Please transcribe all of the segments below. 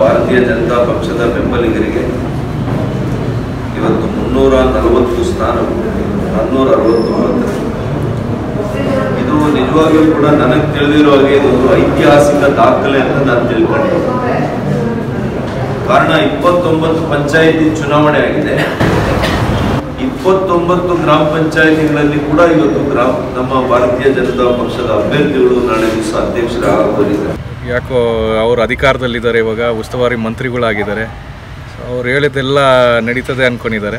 ಭಾರತೀಯ ಜನತಾ ಪಕ್ಷದ ಬೆಂಬಲಿಗರಿಗೆ ಇವತ್ತು ಮುನ್ನೂರ ನಲವತ್ತು ಸ್ಥಾನ ನಾನ್ನೂರ ಅರವತ್ತೊಂಬತ್ತು ಇದು ನಿಜವಾಗಿಯೂ ಕೂಡ ನನಗೆ ತಿಳಿದಿರೋ ಹಾಗೆ ಇದೊಂದು ಐತಿಹಾಸಿಕ ದಾಖಲೆ ಅಂತ ನಾನು ತಿಳ್ಕೊಂಡೆ. ಕಾರಣ ಇಪ್ಪತ್ತೊಂಬತ್ತು ಪಂಚಾಯಿತಿ ಚುನಾವಣೆ ಆಗಿದೆ. ಇಪ್ಪತ್ತೊಂಬತ್ತು ಗ್ರಾಮ ಪಂಚಾಯಿತಿಗಳಲ್ಲಿ ಕೂಡ ಇವತ್ತು ಗ್ರಾಮ ನಮ್ಮ ಭಾರತೀಯ ಜನತಾ ಪಕ್ಷದ ಅಭ್ಯರ್ಥಿಗಳು ನಾಳೆ ದಿವಸ ಅಧ್ಯಕ್ಷರಾಗಲಿದ್ದಾರೆ ಯಾಕೋ ಅವರು ಅಧಿಕಾರದಲ್ಲಿದ್ದಾರೆ, ಇವಾಗ ಉಸ್ತುವಾರಿ ಮಂತ್ರಿಗಳಾಗಿದ್ದಾರೆ. ಸೊ ಅವ್ರು ಹೇಳಿದ್ದೆಲ್ಲ ನಡೀತದೆ ಅಂದ್ಕೊಂಡಿದ್ದಾರೆ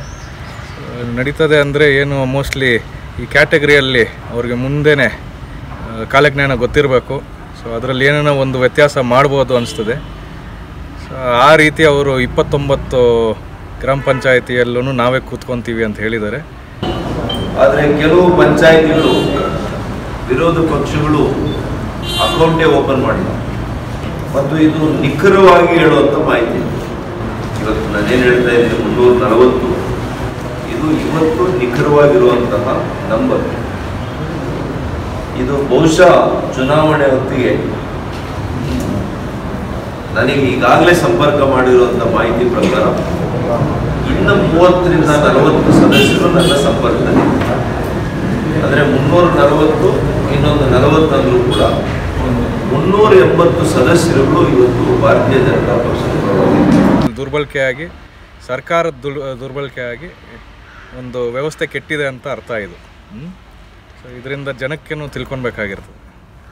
ನಡೀತದೆ ಅಂದರೆ ಏನು ಮೋಸ್ಟ್ಲಿ ಈ ಕ್ಯಾಟಗರಿಯಲ್ಲಿ ಅವ್ರಿಗೆ ಮುಂದೆನೇ ಕಾಲಜ್ಞಾನ ಗೊತ್ತಿರಬೇಕು. ಸೊ ಅದರಲ್ಲಿ ಏನೇನೋ ಒಂದು ವ್ಯತ್ಯಾಸ ಮಾಡ್ಬೋದು ಅನಿಸ್ತದೆ. ಸೊ ಆ ರೀತಿ ಅವರು ಇಪ್ಪತ್ತೊಂಬತ್ತು ಗ್ರಾಮ ಪಂಚಾಯಿತಿಯಲ್ಲೂ ನಾವೇ ಕೂತ್ಕೊತೀವಿ ಅಂತ ಹೇಳಿದ್ದಾರೆ. ಆದರೆ ಕೆಲವು ಪಂಚಾಯಿತಿಗಳು ವಿರೋಧ ಪಕ್ಷಗಳು ಅಕೌಂಟೇ ಓಪನ್ ಮಾಡಿಲ್ಲ. ಮತ್ತು ಇದು ನಿಖರವಾಗಿ ಹೇಳುವಂಥ ಮಾಹಿತಿ. ಇವತ್ತು ನಾನೇನು ಹೇಳ್ತಾ ಇದ್ದೀನಿ, ಮುನ್ನೂರ ನಲವತ್ತು. ಇದು ಇವತ್ತು ನಿಖರವಾಗಿರುವಂತಹ ನಂಬರ್ ಇದು ಬಹುಶಃ ಚುನಾವಣೆ ಹೊತ್ತಿಗೆ ನನಗೆ ಈಗಾಗಲೇ ಸಂಪರ್ಕ ಮಾಡಿರುವಂಥ ಮಾಹಿತಿ ಪ್ರಕಾರ ಇನ್ನು ಮೂವತ್ತರಿಂದ ನಲವತ್ತು ಸದಸ್ಯರು ನನ್ನ ಸಂಪರ್ಕದಲ್ಲಿ ಅಂದರೆ ಮುನ್ನೂರ ನಲವತ್ತು, ಇನ್ನೊಂದು ನಲವತ್ತಂದ್ರೂ ಕೂಡ ಮುನ್ನೂರ ಎಂಬತ್ತು ಸದಸ್ಯರುಗಳು ಇವತ್ತು ಭಾರತೀಯ ಜನತಾ ಪಕ್ಷದ ದುರ್ಬಳಕೆಯಾಗಿ, ಸರ್ಕಾರದ ದುರ್, ದುರ್ಬಳಕೆಯಾಗಿ ಒಂದು ವ್ಯವಸ್ಥೆ ಕೆಟ್ಟಿದೆ ಅಂತ ಅರ್ಥ ಇದು. ಸೊ ಇದರಿಂದ ಜನಕ್ಕೇನು ತಿಳ್ಕೊಬೇಕಾಗಿರ್ತದೆ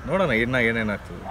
ನೋಡೋಣ, ಇನ್ನು ಏನೇನಾಗ್ತದೆ.